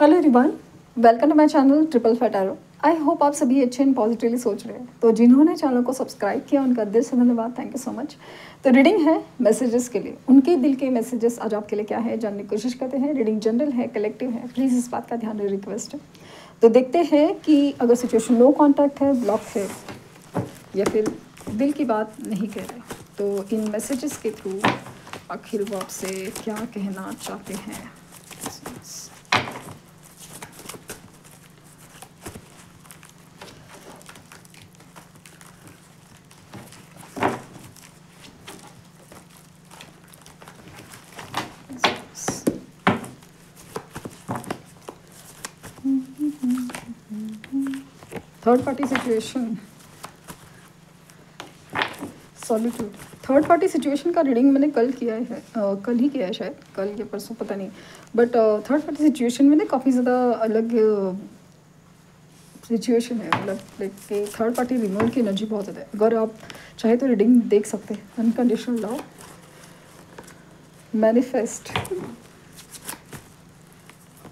Hello everyone welcome to my channel triple फैटारो I hope आप सभी अच्छे एंड पॉजिटिवली सोच रहे हैं। तो जिन्होंने चैनल को सब्सक्राइब किया, उनका दिल से धन्यवाद। थैंक यू सो मच तो रीडिंग है मैसेजेस के लिए। उनके दिल के मैसेजेस आज आपके लिए क्या है, जानने की कोशिश करते हैं। रीडिंग जनरल है कलेक्टिव है। प्लीज़ इस बात का ध्यान रिक्वेस्ट है तो देखते हैं कि अगर सिचुएशन लो कॉन्टैक्ट है ब्लॉक है, या फिर दिल की बात नहीं कह रहे तो इन मैसेजेस के थ्रू आखिर वो आपसे क्या कहना चाहते हैं? Third party situation solitude third party situation का रीडिंग मैंने कल किया है आ, कल ही किया है शायद कल या परसों पता नहीं. बट थर्ड पार्टी सिचुएशन में ना काफ़ी ज़्यादा अलग सिचुएशन है मतलब लाइक कि थर्ड पार्टी रिमोट की एनर्जी बहुत ज़्यादा है. अगर आप चाहे तो रीडिंग देख सकते हैं अनकंडीशनल लव मैनिफेस्ट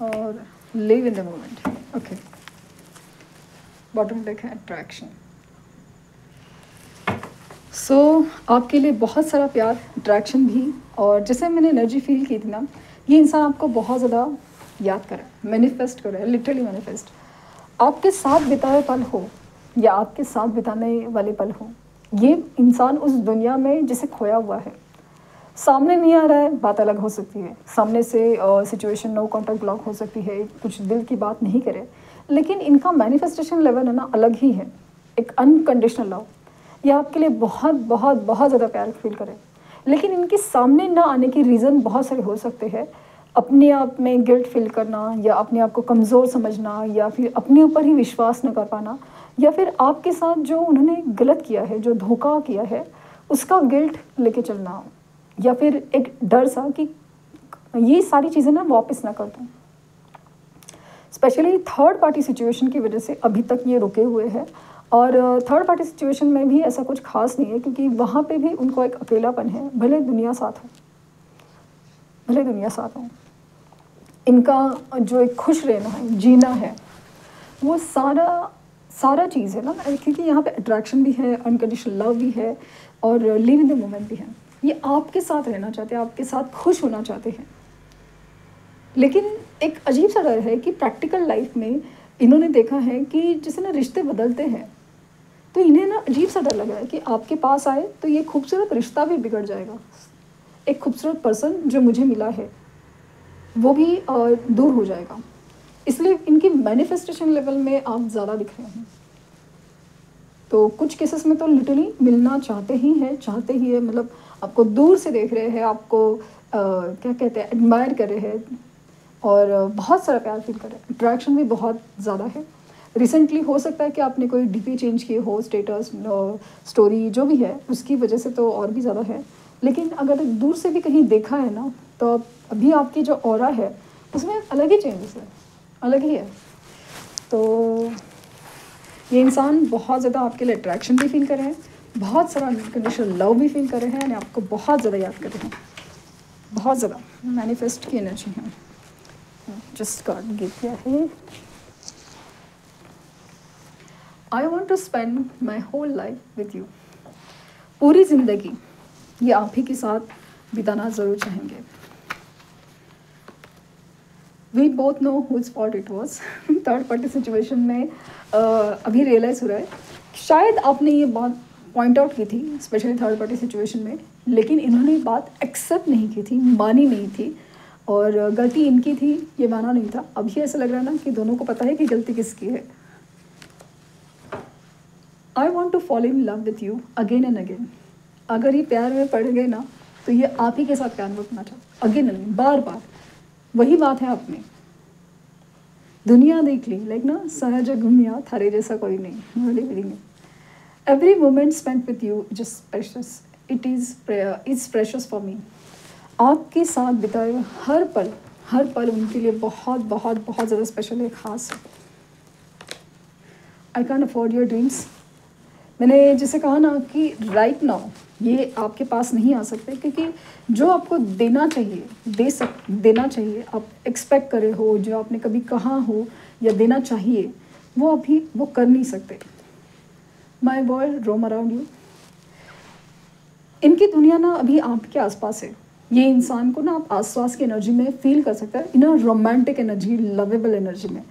और live in the moment okay bottom है अट्रैक्शन सो so, आपके लिए बहुत सारा प्यार अट्रैक्शन भी और जैसे मैंने एनर्जी फील की थी ना ये इंसान आपको बहुत ज़्यादा याद करे मैनिफेस्ट करे लिटरली मैनिफेस्ट आपके साथ बिताए पल हो या आपके साथ बिताने वाले पल हो ये इंसान उस दुनिया में जिसे खोया हुआ है सामने नहीं आ रहा है बात अलग हो सकती है। सामने से सिचुएशन नो कॉन्टैक्ट ब्लॉक हो सकती है कुछ दिल की बात नहीं करे लेकिन इनका मैनिफेस्टेशन लेवल है ना अलग ही है। एक अनकंडीशनल लव ये आपके लिए बहुत बहुत बहुत ज़्यादा प्यार फील करें। लेकिन इनके सामने ना आने की रीज़न बहुत सारे हो सकते हैं। अपने आप में गिल्ट फील करना या अपने आप को कमज़ोर समझना या फिर अपने ऊपर ही विश्वास न कर पाना या फिर आपके साथ जो उन्होंने गलत किया है, जो धोखा किया है, उसका गिल्ट लेके चलना। या फिर एक डर सा कि ये सारी चीज़ें ना वापस ना कर दूँ। स्पेशली थर्ड पार्टी सिचुएशन की वजह से अभी तक ये रुके हुए हैं। और थर्ड पार्टी सिचुएशन में भी ऐसा कुछ खास नहीं है क्योंकि वहाँ पे भी उनको एक अकेलापन है। भले दुनिया साथ हो। भले दुनिया साथ हो। इनका जो एक खुश रहना है, जीना है, वो सारा सारा चीज़ है ना। क्योंकि यहाँ पे अट्रैक्शन भी है अनकंडीशनल लव भी है और लिव इन द मोमेंट भी है। ये आपके साथ रहना चाहते हैं, आपके साथ खुश होना चाहते हैं। लेकिन एक अजीब सा डर है कि प्रैक्टिकल लाइफ में इन्होंने देखा है कि जैसे ना रिश्ते बदलते हैं तो इन्हें ना अजीब सा डर लग रहा है कि आपके पास आए तो ये खूबसूरत रिश्ता भी बिगड़ जाएगा। एक खूबसूरत पर्सन जो मुझे मिला है वो भी दूर हो जाएगा। इसलिए इनकी मैनिफेस्टेशन लेवल में आप ज़्यादा दिख रहे हैं। तो कुछ केसेस में तो लिटरली मिलना चाहते ही हैं चाहते ही है मतलब आपको दूर से देख रहे हैं आपको आ, क्या कहते हैं एडमायर कर रहे हैं। और बहुत सारा प्यार फील कर अट्रैक्शन भी बहुत ज़्यादा है। रिसेंटली हो सकता है कि आपने कोई डीपी चेंज किए हो स्टेटस स्टोरी जो भी है, उसकी वजह से तो और भी ज़्यादा है। लेकिन अगर दूर से भी कहीं देखा है ना तो अभी आपकी जो और है, उसमें अलग ही चेंजेस है। अलग ही है। तो ये इंसान बहुत ज़्यादा आपके लिए अट्रैक्शन भी फील कर रहे हैं। बहुत सारा अनकंडीशनल लव भी फील कर रहे हैं। आपको बहुत ज़्यादा याद कर रहे हैं। बहुत ज़्यादा। मैनिफेस्ट की एनर्जी है। जस्ट कार्ड गिव किया है I want to spend my whole life with you पूरी ज़िंदगी ये आप ही के साथ बिताना ज़रूर चाहेंगे। We both know whose fault it was third party situation में uh, अभी रियलाइज़ हो रहा है शायद आपने ये बात पॉइंट आउट की थी स्पेशली थर्ड पार्टी सिचुएशन में लेकिन इन्होंने बात एक्सेप्ट नहीं की थी मानी नहीं थी। और गलती इनकी थी, ये माना नहीं था। अभी ऐसा लग रहा है ना कि दोनों को पता है कि गलती किसकी है। I want to fall in love with you again and again अगर ये प्यार में पड़ गए ना तो ये आप ही के साथ प्यार में पड़ना चाहता अगेन एंड बार बार। वही बात है आप में दुनिया देख ली लाइक ना, सहज घूमिया थारे जैसा कोई नहीं every moment spend with you just precious it is is precious for me आपके साथ बिताए हुए हर पल हर पल उनके लिए बहुत बहुत बहुत ज़्यादा स्पेशल है, ख़ास है। I can afford your dreams मैंने जैसे कहा ना कि राइट नाउ ये आपके पास नहीं आ सकते, क्योंकि जो आपको देना चाहिए, दे सक, देना चाहिए, आप एक्सपेक्ट करे हो, जो आपने कभी कहा हो या देना चाहिए, वो अभी वो कर नहीं सकते। My boy roam around you इनकी दुनिया ना अभी आपके आसपास है। ये इंसान को ना आप आसपास की एनर्जी में फील कर सकते हैं in a romantic energy lovable energy में।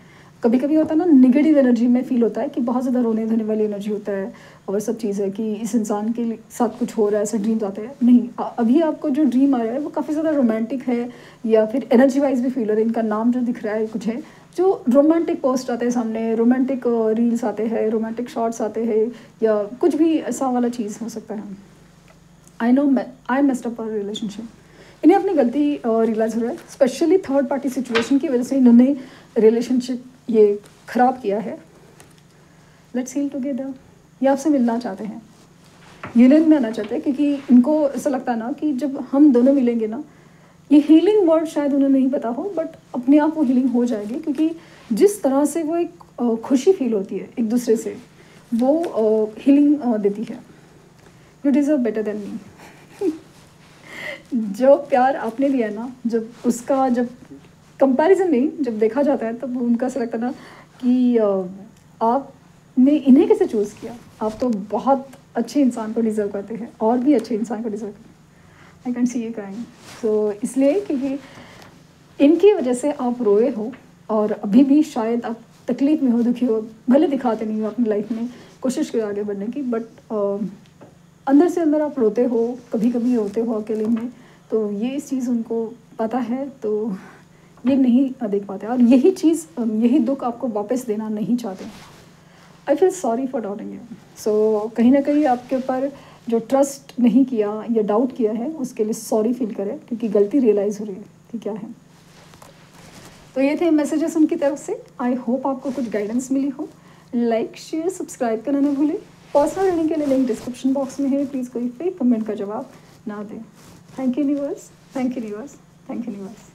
कभी कभी होता है ना निगेटिव एनर्जी में फील होता है कि बहुत ज़्यादा रोने धोने वाली एनर्जी होता है, और सब चीज़ है कि इस इंसान के साथ कुछ हो रहा है, ऐसे ड्रीम्स आते हैं। नहीं अभी आपको जो ड्रीम आ रहा है, वो काफ़ी ज़्यादा रोमांटिक है, या फिर एनर्जी वाइज भी फील हो रहा है। इनका नाम जो दिख रहा है, कुछ है, जो रोमांटिक पोस्ट आते हैं सामने रोमांटिक रील्स आते हैं रोमांटिक शॉर्ट्स आते हैं, या कुछ भी ऐसा वाला चीज़ हो सकता है। I know I messed up relationship इन्हें अपनी गलती रियलाइज़ हो रहा है। स्पेशली थर्ड पार्टी सिचुएशन की वजह से इन्होंने रिलेशनशिप ये ख़राब किया है। लेट्स हील टुगेदर ये आपसे मिलना चाहते हैं। यूनियन में आना चाहते हैं, क्योंकि इनको ऐसा लगता है ना कि जब हम दोनों मिलेंगे ना, ये हीलिंग वर्ड शायद उन्हें नहीं पता हो बट अपने आप वो हीलिंग हो जाएगी, क्योंकि जिस तरह से वो एक खुशी फील होती है एक दूसरे से, वो हीलिंग देती है। You deserve better than me जो प्यार आपने दिया है ना, जब उसका जब कंपैरिजन नहीं, जब देखा जाता है, तब उनका ऐसा लगता ना कि आपने इन्हें कैसे चूज़ किया? आप तो बहुत अच्छे इंसान को डिज़र्व करते हैं, और भी अच्छे इंसान को डिज़र्व करते हैं। I can see you crying so इसलिए क्योंकि इनकी वजह से आप रोए हो, और अभी भी शायद आप तकलीफ़ में हो, दुखी हो, भले दिखाते नहीं हो अपनी लाइफ में, कोशिश करो आगे बढ़ने की बट अंदर से अंदर आप रोते हो कभी कभी रोते हो अकेले में तो ये इस चीज़ उनको पता है तो ये नहीं देख पाते। और यही चीज़, यही दुख आपको वापस देना नहीं चाहते। I feel sorry for doubting you so कहीं ना कहीं आपके ऊपर जो ट्रस्ट नहीं किया या डाउट किया है, उसके लिए सॉरी फील करें, क्योंकि गलती रियलाइज़ हो रही है कि क्या है। तो ये थे मैसेजेस उनकी तरफ़ से। आई होप आपको कुछ गाइडेंस मिली हो। लाइक शेयर सब्सक्राइब करना ना भूलें। पर्सनल रीडिंग के लिए लिंक डिस्क्रिप्शन बॉक्स में है। प्लीज़ कोई फेक कमेंट का जवाब ना दें। Thank you universe thank you universe thank you universe